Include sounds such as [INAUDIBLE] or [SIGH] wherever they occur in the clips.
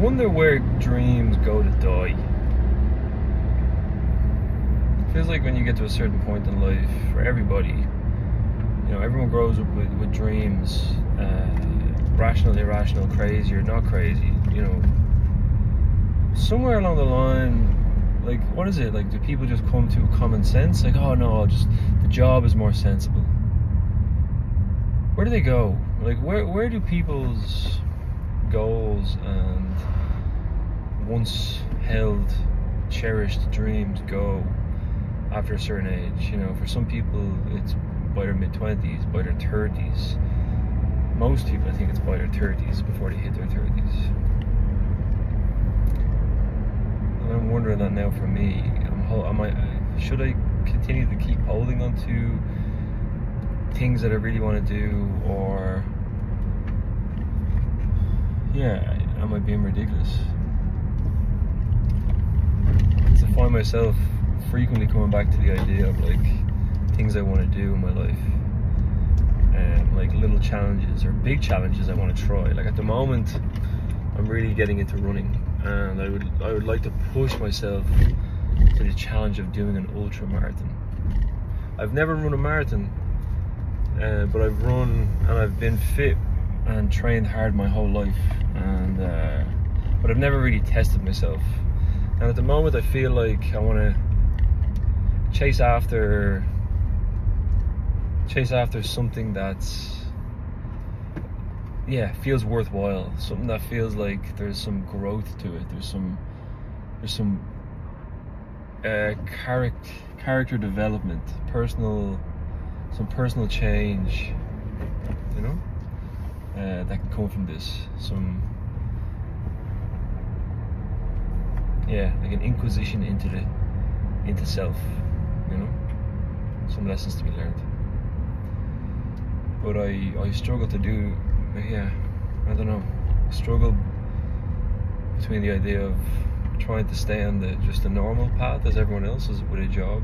wonder where dreams go to die. It feels like when you get to a certain point in life, for everybody, you know, everyone grows up with, with dreams, uh, rational, irrational, crazy or not crazy, you know. Somewhere along the line, like, what is it? Like, do people just come to common sense? Like, oh no, I'll just, the job is more sensible. Where do they go? Like, where, where do people's goals and once held, cherished dreams go after a certain age. You know, for some people, it's by their mid 20s, by their 30s. Most people, I think it's by their 30s before they hit their 30s. And I'm wondering that now for me. I'm, am I, should I continue to keep holding on to things that I really want to do, or yeah, am I being ridiculous? I find myself frequently coming back to the idea of like things I want to do in my life, and like little challenges or big challenges I want to try. Like at the moment, I'm really getting into running, and I would I would like to push myself to the challenge of doing an ultra marathon. I've never run a marathon, uh, but I've run and I've been fit and trained hard my whole life, and uh, but I've never really tested myself. And at the moment, I feel like I want to chase after chase after something that's yeah feels worthwhile. Something that feels like there's some growth to it. There's some there's some uh, character character development personal some personal change uh, that can come from this some yeah like an inquisition into the into self you know? Some lessons to be learned. But I I struggle to do yeah I don't know. I struggle between the idea of trying to stay on the just the normal path as everyone else is with a job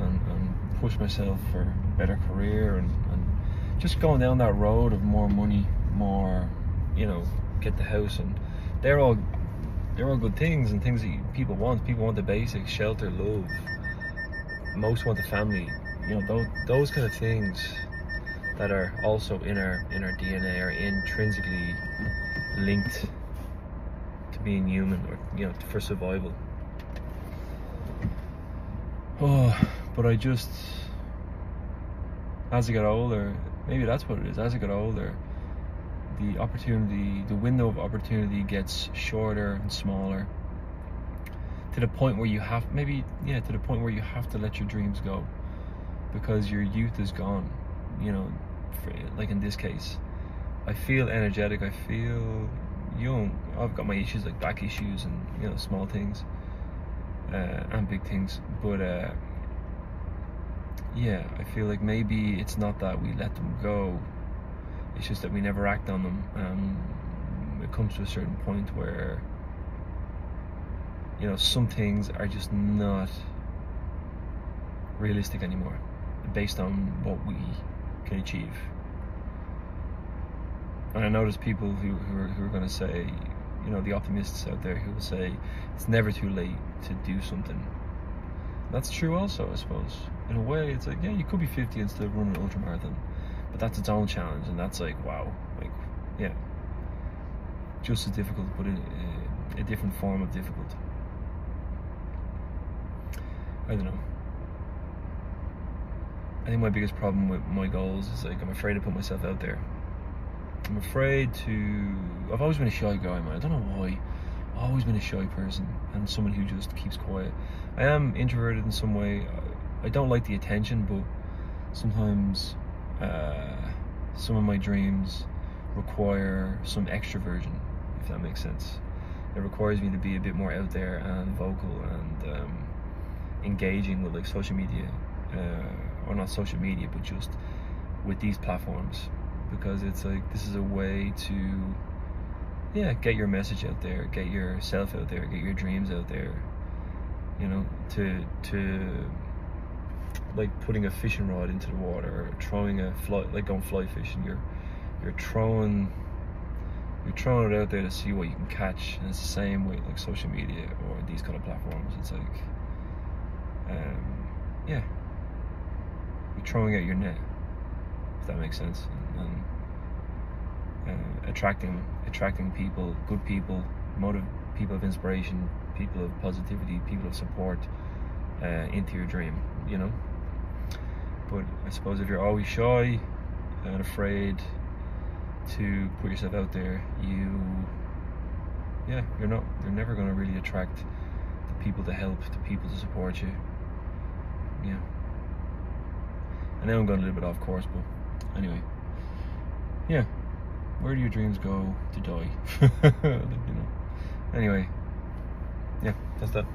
and, and push myself for a better career and, and just going down that road of more money more you know get the house and they're all they're all good things and things that people want people want the basics shelter love most want the family. You know, those, those kind of things that are also in our in our DNA are intrinsically linked to being human or you know for survival. Oh, [SIGHS] but I just as I get older, maybe that's what it is. As I get older, the opportunity, the window of opportunity gets shorter and smaller to the point where you have maybe yeah to the point where you have to let your dreams go because your youth is gone you know for, like in this case. I feel energetic. I feel young. I've got my issues like back issues and you know small things uh, and big things but uh, yeah i feel like maybe it's not that we let them go it's just that we never act on them um, it comes to a certain point where you know, some things are just not realistic anymore based on what we can achieve. And I know there's people who, who are, who are going to say, you know, the optimists out there who will say it's never too late to do something. That's true also, I suppose. In a way, it's like, yeah, you could be 50 and still run an ultra marathon, but that's its own challenge, and that's like, wow, like, yeah, just as difficult, but in a, a different form of difficult. I don't know. I think my biggest problem with my goals is like I'm afraid to put myself out there. I'm afraid to. I've always been a shy guy, man. I don't know why. Always been a shy person and someone who just keeps quiet. I am introverted in some way. I don't like the attention, but sometimes uh, some of my dreams require some extroversion, if that makes sense. It requires me to be a bit more out there and vocal and. Um, engaging with like social media, uh, or not social media, but just with these platforms because it's like this is a way to yeah get your message out there get yourself out there get your dreams out there. You know to to like putting a fishing rod into the water or throwing a fly like going fly fishing. You're you're throwing you're throwing it out there to see what you can catch, and it's the same with like social media or these kind of platforms. It's like, um, yeah, you're throwing out your net, if that makes sense, and, and uh, attracting attracting people, good people, motive people of inspiration, people of positivity, people of support uh, into your dream. You know. But I suppose if you're always shy and afraid to put yourself out there, you, yeah, you're not, you're never going to really attract the people to help, the people to support you. Yeah. I know I'm going a little bit off course, but anyway. Yeah. Where do your dreams go to die? [LAUGHS] you know. Anyway. Yeah, that's that.